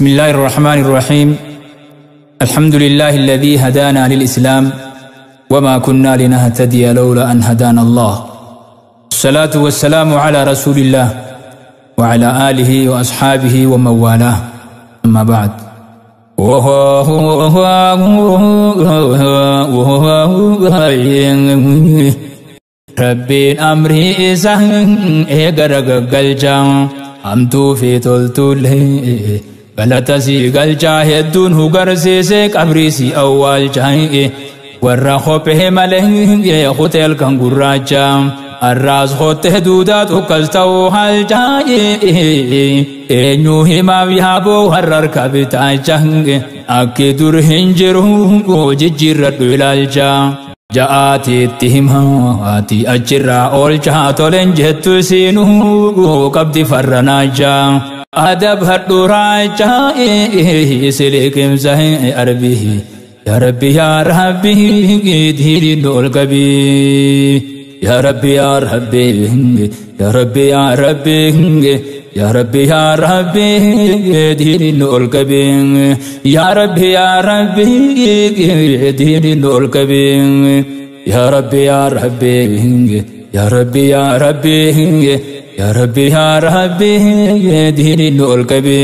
بسم الله الرحمن الرحيم الحمد لله الذي هدانا للإسلام وما كنا لنهتدي لولا أن هدانا الله الصلاة والسلام على رسول الله وعلى آله وأصحابه ومن والاه أما بعد ربين أمري إسان إيقر قلجان أمتو في تلتولي فلتسی گل چاہے دون ہو گرزے سے قبری سی اوال چاہیں گے ورہ خو پہ ملیں گے خوتیل کنگور راچا الراز خو تحدودا تو کزتا و حال گے اے نوہی ما ویہا حرر کبتا چاہیں گے اکی در ہنجر ہوں گو، ججر دویلال چاہ جا آتی تیم ہاں آتی اچرا اول چاہ تولین جہتو سینو گو، کب دی فرنا چاہ farranaacha أدب هالدراجة سلكم زهي أربيه يا ربي يا ربي ديري نول قبي. يا ربي يا ربي يا ربي يا ربي يا ربي يا ربي ديري نول قبي. يا ربي يا ربي ديري نول قبي. يا ربي يا ربي يا ربي يا ربي یا رب یا رب یہ دھیری نول کبھی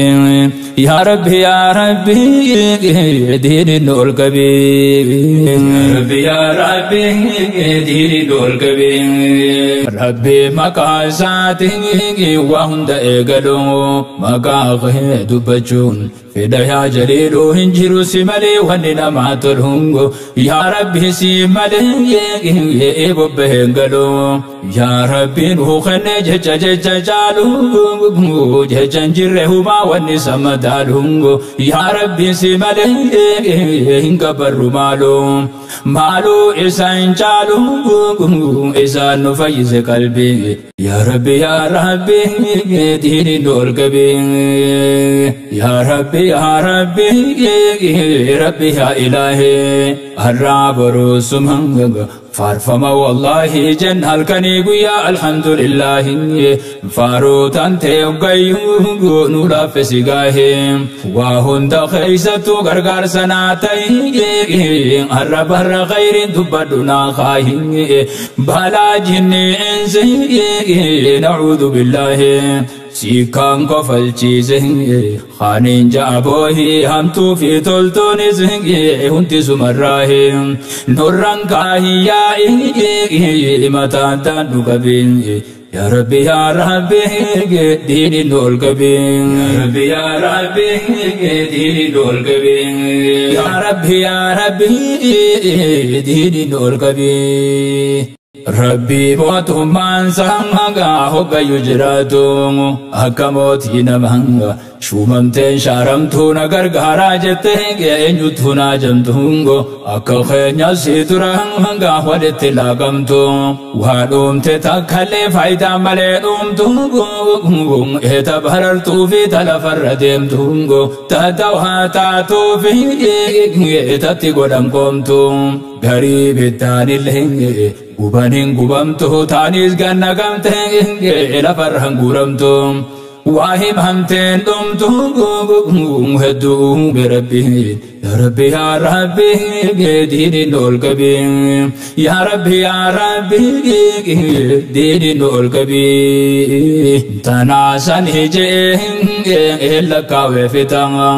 یا رب یا رب یہ دھیری نول کبھی رب یا رب یہ دھیری نول کبھی رب مکا ساتھ گی وہند اگلو مکا غید بچون يا جليل هنجر سملي وننا ما تلهنغو يا ربي سملي يبو بهنغلو يا ربي نوخن جج جج جالو جج جره ما وني سمدالهنغو يا ربي سملي هنغبر مالو مالو إسان چالو إسان نفيز قلبي يا ربي يا ربي ديني نور كبير يا ربي يا ربي ربي يا إلهي الراب رسمه فارفما والله جن هلكني قويا الحمد لله فاروت أنت وقيو نورا فسيقاهم وهند خيستو غرغر سناتي الرب هر غير دبدنا خاهم بلا جن إنسي نعوذ بالله. سيكان قفل چيزه خانين جابوه هم تو في تلتون زنگه هنتي سمراه نوران كاهيا متى تنو قبين يا ربي يا ربي ديني نول قبين يا ربي يا ربي ديني نول قبين يا ربي يا ربي ديني نول قبين ربيبوت مانسامغا هوغيجراتوم اكموت ينبهنغا شوممتين شارمتونا غرغارا جتهنگي انجوتونا جمتونغو اكخنيا سيتورانغا ودتلاغمتوم وادوم تتاكله فايدا ملدوم تونغو اتبهرتو في تلفردم تونغو تدوها تاتو في اتتي غدنكمتوم غريب تاني لهنگي tata waa taatuu fi eetatti godhan koomtu garii bittaanillee gubaniin gubamtu taanis ganna gamtee lafarra hanguuramtu واهم همتين دمتو هدو بربي يا ربي يا ربي ديني نول كبير يا ربي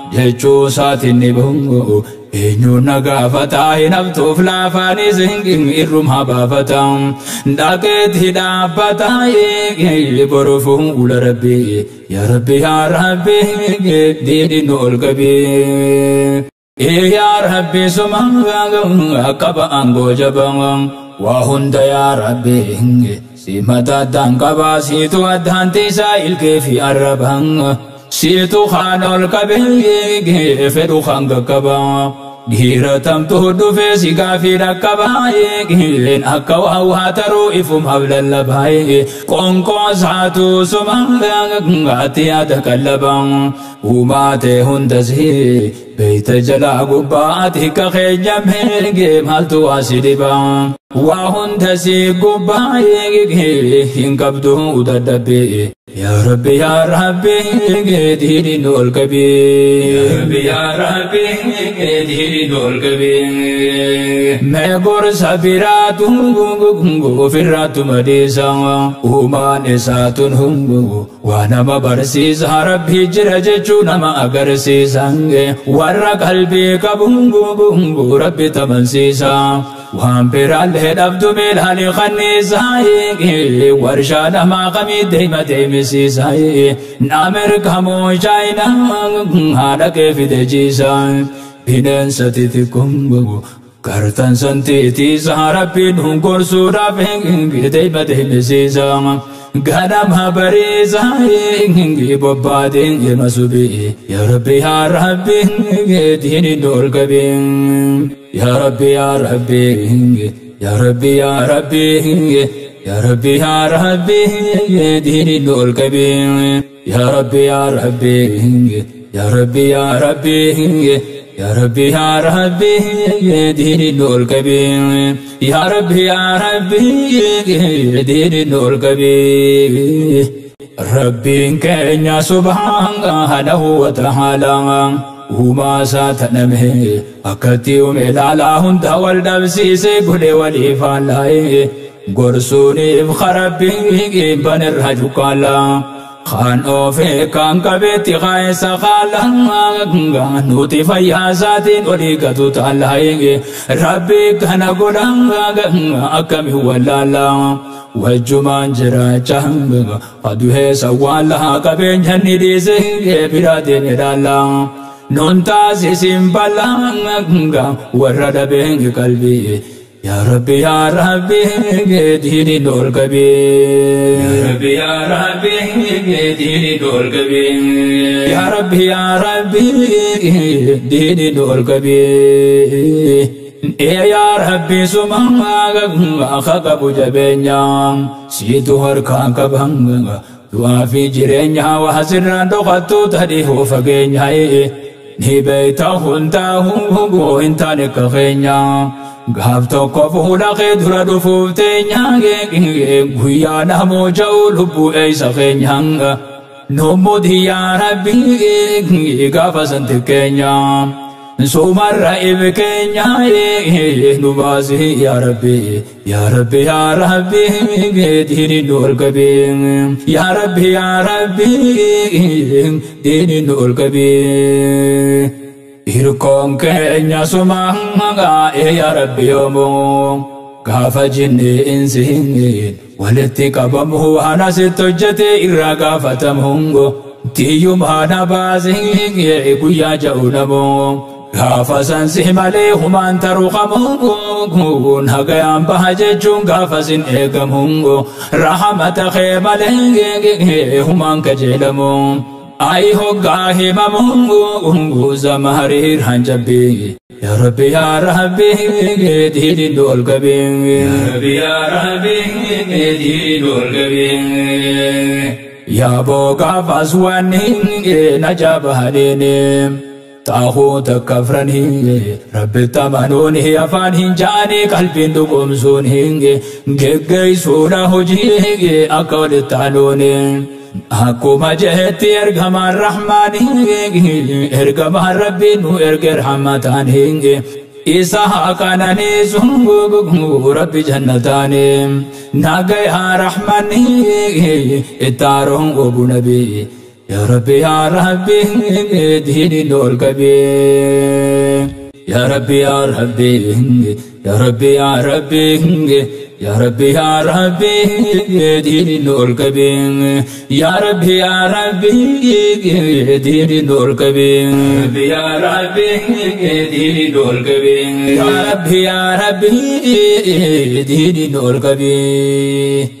أسامي هرقافتا جيشو ساتني بهنغو eenyu nagaafataa hin haftuuf laafaanis irrum habaafataa dhaqeetti dhaabbataa borufu ula rabbii yaa rabbi yaa rabbi diini nu ol qabee yaa rabbi suma akkaba angoo jabaa waa hunda yaa rabbi simata addaan qabaa siitu addaan tiisaa ilkee شيتو خانول كابيلي غيفي دو خانغ كابا غيرا تام تو دو في سيكا في دا كابا غيلين اكاو أو هاترو افوم هابل لاباي كون كوز هاتو سوما غاتي ادكا لابا وماتي هندز هي بيت جلا غباتي كاخي جامير غيم هاتو اسيدي با وهندز هي غباتي غيم كابدو ودا دبي یا رب یا رب ربي دھیری نول كبير يا ربي يا ربي قدير نول كبير ما قر سفيرات هم فرات مديسا وما نسات هم وانا ما برسيس ربي جرججو نما اقرسيسا ورق قلبي كبهم سی تمنسيسا qabu hungu rabbi tamansiisa waan biraallee dhabdu meelaanii kanniisaa warshaa namaa kamii deema deemisiisa naamerkamoo chaayinaa haadha kee fide jiisa bineensa xixiqqoon gartan santiitiisa rabbiin gorsuudhaaf deema deemisiisa ganama bariisa bobbaadeen ilma subii yaa rabbi yaa rabbi diini nool qabeen yaa rabbi yaa rabbi yaa rabbi yaa rabbi yaa rabbi yaa rabbi diini nool qabeen yaa rabbi yaa rabbi yaa rabbi yaa rabbi yaa rabbi yaa rabbi diini nool qabeen yaa rabbi yaa rabbi diini nool qabeen rabbiin keenya subhaanahu wa ta'aalaa uumaa isaa taname akkatti uume ilaalaa hunda wal dhabsiise godhe walii faallaaye gorsuuniif karabbii banirra cuqqaalaa kaan oofee kaan qabeetti qaayessa qaalaa nuti fayyaa isaatiin olii gatu taallaaye rabbii kana godhaa akkami wallaalaa wajjumaan jiraacha aduhee sawwaallaa qabeenya ni dhiise biraatiin ilaallaa non taasisin balaa warra dhabeen qalbii yaa rabbi yaa rabbi diini nool qabee yaa rabbi yaa rabbi diini nool qabee yaa rabbi yaa rabbi diini nool qabee yaa rabbi suma akka qabu jabeenya siitu harkaa qaban du'aa fi jireenya waa sirraan dhokattu tadhihuu fageenya ni beeytaa hundaa hunguu hin taane qabeenya gaaf tokko fuudhaqee dura dhufuuf teenyaa guyyaa dhamoo ja'u lubbuu eessa keenyaa nommoo diyyaa rabbii gaafa san xiqqeenyaa. Sumarra ibi keenya nu baasi yaa rabbi yaa rabbi yaa rabbi diini nu ol qabi yaa rabbi yaa rabbi diini nu ol qabi hirkoon keenya suma gaa'ee yaa rabbi yoomoo gaafa jinni insi walitti qabamu waan asitti hojjete irraa gaafatamu gaafa sansi malee humaan taruqamu hagayaan baha jechuun gaafa sin eegamu rahamata kee malee humaan kajeelamu ai hoggaa himamu zamahariir hanjabbii يا ربي يا ربي ديني دول قبين يا ربي يا ربي ديني دول قبين يا بوكا فاسواني نجاب هديني تا تک ریں گے رب تبانونے افانے کل بین کو سونے گے گئے سونا ہو جائیں گے اکول تالونے رحمانے گی ارگ مار رب ایر گرمت آنے گے ایسا اکانا نے سنگو گھوم رب جن تانے نہ گئے آ رہمان نہیں گی اے تاروں گو گنبی يا ربي يا ربي ديني نور كبير يا ربي يا ربي يا ربي يا ربي يا ربي يا ربي ديني نور كبير يا ربي يا ربي ديني نور كبير يا ربي ديني نور يا ربي يا ربي ديني نور كبير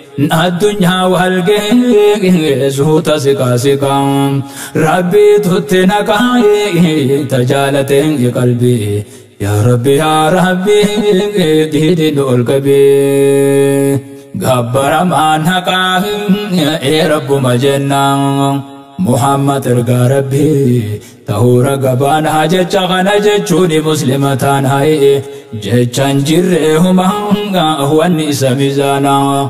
الدنيا والجه سوتا سكا سكا ربي تتنا كاي تجالتين قلبي يا ربي يا ربي ديدي دول كبي غبر مان حقا يا رب مجنان محمد رقا ربي تهور قبان حاجة غنا جتشوني مسلمتان هاي جتشان جرهما هو النساء ميزانا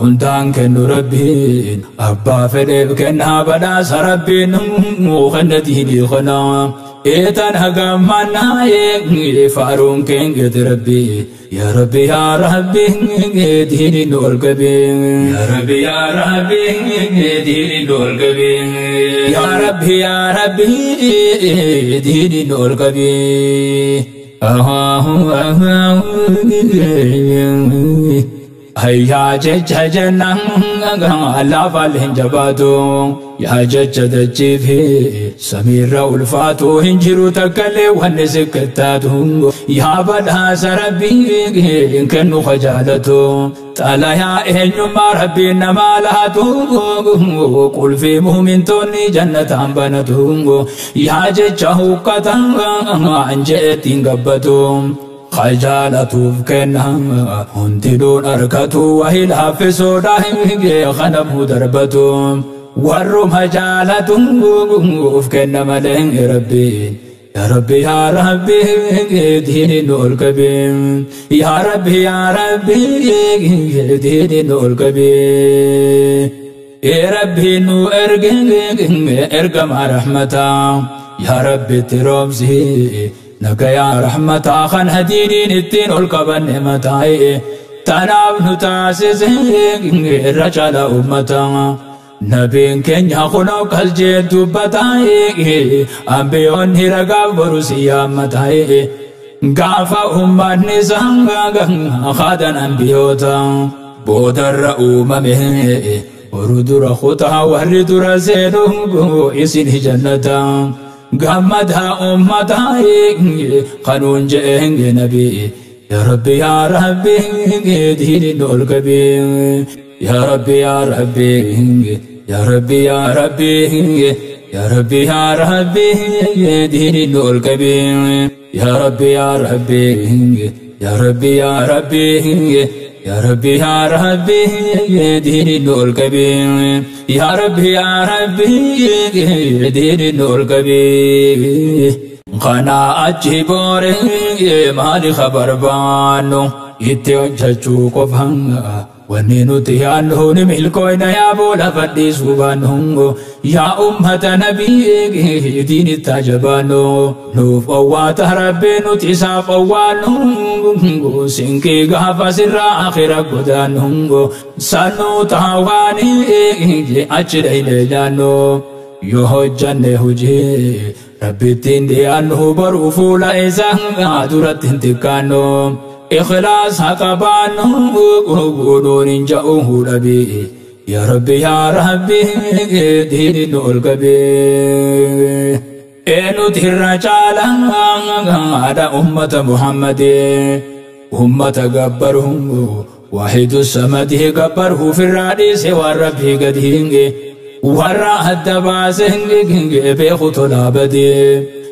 hundaan kennu rabbiin abbaa fedheef kennaa badhaasa rabbiin muukannatiin kanaa eetan hagammannaa faaruun keengeti rabbii yaa rabbi yaa rabbi diinin ol qabee yaa rabbi yaa rabbi diinin ol qabee yaa rabbi yaa rabbi diinin ol qabee Hayyaa jecha jennaan laafaan hin jabaatu yaa jecha dachii fi samiirra ulfaatu hin jiru takkallee wanni sikkattaatu yaa badhaasa rabbii kennu jaalatu xalayaa eenyummaa rabbiin namaa laatu qulfii muumintoonni jannataan banatu yaa jecha huqqataan jeettiin gabbatu. خجالتوف كنا هندلون أركتو وهي الحفظو داهم خنمو دربتو ورم هجالتوف كنا ملين ربي يا ربي يا ربي ديني نور كبير يا ربي يا ربي ديني نور كبير يا ربي نو ارجع ارجع مع رحمتا يا ربي تروبزي نقيا رحمتا خان هدينين التين والقبن متاي تناب نتاسس الرجال أمتا۔ نبين كن خنو كالجيد بتاي أمبيون هرقا برسيا متاي غافا أمان نسان خادن أنبيوتا بودر أممه ورودر خطا وردر زينو إسن جنتا۔ قمتها أمتها قانون جئنج نبي يا ربي يا ربي دين نور كبير يا ربي يا ربي يا ربي يا ربي يا ربي يا ربي دين نور كبير يا ربي يا ربي يا ربي يا ربي یا ربی یا ربی، یہ دیر دور کبھی یا ربی یا ربی، یہ دیر دور کبھی غنا اچھی بورے یہ ماری خبر بانو۔ یہ تیو جھچو کو بھنگا۔ وننطي عنه نملك وين يا بولا فديسو بانهو يا أمة نبيك دين التاجبانو نوفو واتهرب نطي سافو وانهو سنكي غافا سر آخر قدانهو سنو تاواني لأجر إليانو يوهو جنة هجي ربي تندي عنه بروفو لأيزان عدورة تندي كانو إخلاص حقبان قولون جاءوه لبي يا ربي يا ربي دين كبير إنو ترجال على أمة محمد. أمة قبرهم واحد السمد قبره في الرادس والربي قدينه ورا الدباسه بيخو طلابدي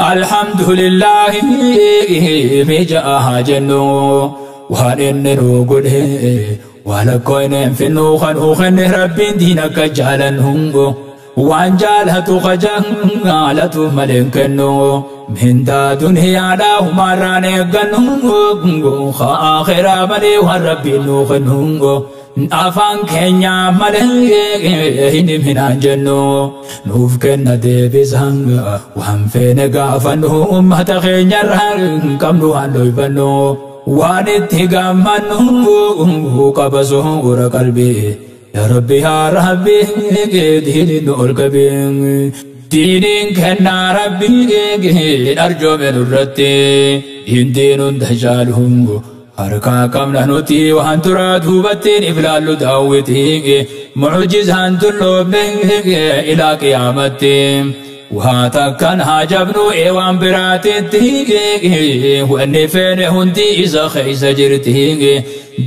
الحمد لله مجاها جنو وان انرو قده وأنا في نوخن اوخن ربين دينك جالن هنغو وان جالتو خجن آلتو ملنكنو من دا دنيا دا همارانيقن هنغو خا آخرا ملي وان ربين نوخن هنغو afaan keenya malee hin himinaan jennu nuuf kenna deebisan waan feene gaafannu ummata keenyarraa qabnu waan dhoyfannu waan itti gammannu qaba suura qalbii yaa rabbi yaa rabbi diiniin nu ol qabee diiniin kennaa rabbi arjoome nurratti hindiin hunda caalu harkaa qabna nuti waan turaa duubattiin iflaallu daawwiti mucjizaan tulloobne ilaa qiyaamatti waa takkan haa jabnu eewaan biraatitti wanni feene hundi isa keeysa jirti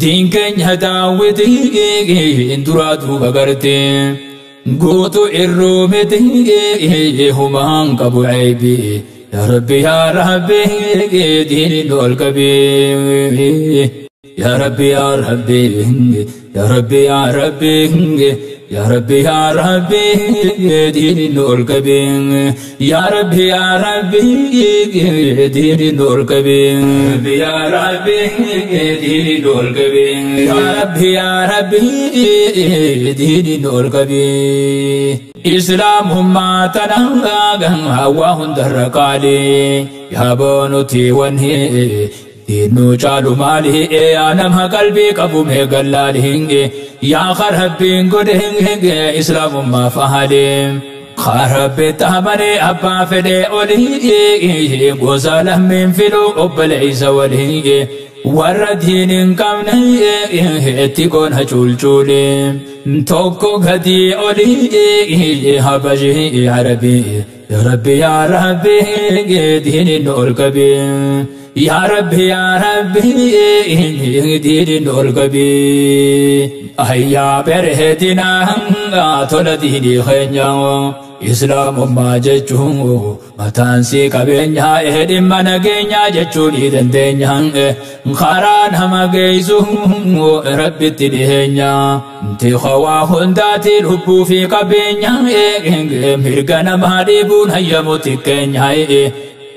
diin keenya daawwiti duraa duuba garti guutu irruumiti humaan qabu ceebii يا ربي يا ربي ديني نول كبير. يا ربي يا ربي يا ربي يا ربي يا ربي يا ربي ديني نور كبير. يا ربي يا ربي ديني نور كبير. يا ربي نور كبير. يا ربي يا ربي نور كبير. إسلام ما تنغا هوا هندر قالي. يا بونتي ونهي دیدنو چالو مالی اے آنم قلبی کبو میں گلال ہنگے یا خرحب بینگو دہنگ ہنگے اسلام ما فہلیم خرحب تہمنے ابا فدے اولیگے یہ گوزا لہمین فلو ابل عیسہ والہنگے وردین کم نہیں ہے تکون ہچول چولے توکو گھدی اولی یہ حبشی عربی ربی یا ربی دین نور کبیر rabbi ya rabbi diinin ol qabe ayyaa bereetina tola diinii keenya islaamummaa jechuun mataan si qabeenyaa ee dhimma nageenyaa jechuun ni dandeenya karaa nama geessu rabbitti dhiheenya tikhawaa hundaati lubbuu fi qabeenya mirga namaa dhiibuun hayyamutti keenya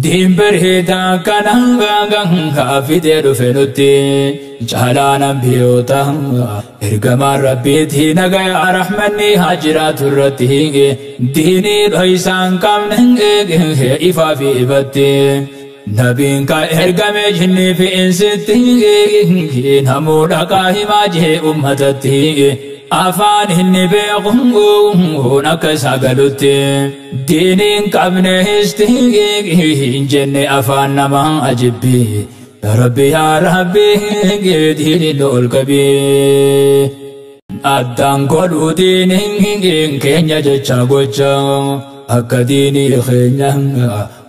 ربي يا ربي ديني نول كبير دين برهدا كان كافي دفنتي جالانا بيوتا ارقما ربي تينا غيا رحمني هاجرات الرتي ديني رئيسان كامن إفا في إبتي نبين کا ارگمے جنی فی انستی نمو لکا ہما جے امتتی afaan inni beeku akka sagalutti diiniin qabne histi hin jenne afaan nama ajibbi rabbi yaa rabbi diiniin ol qabi addaan godhu diiniin keenya jecha gocha akka diinii keenya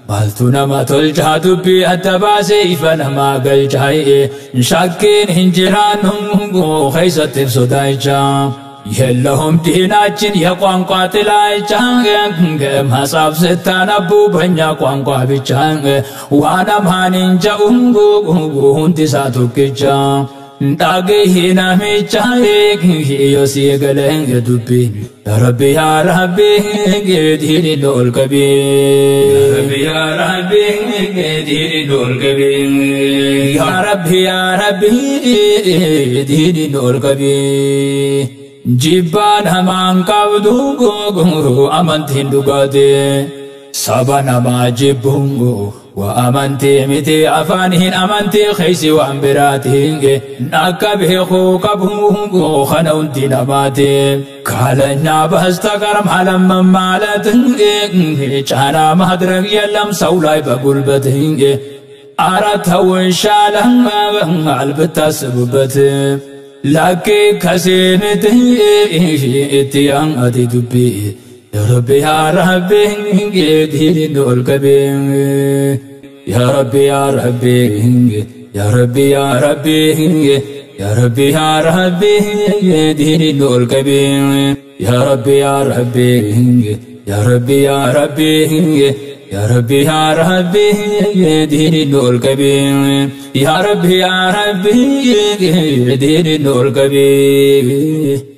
maaltu nama tolchaa dubbii adda baasee ifa namaa galchaa'e shakkiin hin jiraannu keessatti sodaachaa የለሁም ዲናችን የቋንቋ ጥላቻ መጽሐፍ ስታነቡ በእኛ ቋንቋ ብቻ dhageeyina michaa eegee yoosii galee dubbi rabbi yaa rabbi geedhiin ol qabee rabbi yaa rabbi geedhiin ol qabee yaa rabbi yaa rabbi geedhiin ol qabee jibbaan hamaan qabdu gogooruu amantiin dhugaatee saba namaa jibbuun gogooruu. Amantii miti afaaniin amantii keeysi waan biraatiin akka beekuu qabu kana hundi namaati kaalanyaa basta qaram halamman maalatin caanaa madrag yallam sawlaay bagulbatin aratawun shaalan albitasibበት لكي كسيمت اتيان ادي دبي يا ربي يا ربي نور كبير. يا ربي يا ربي يا ربي يا ربي يا ربي يا ربي دين الكبير يا ربي يا ربي يا ربي يا ربي يا ربي يا ربي يا ربي يا ربي الكبير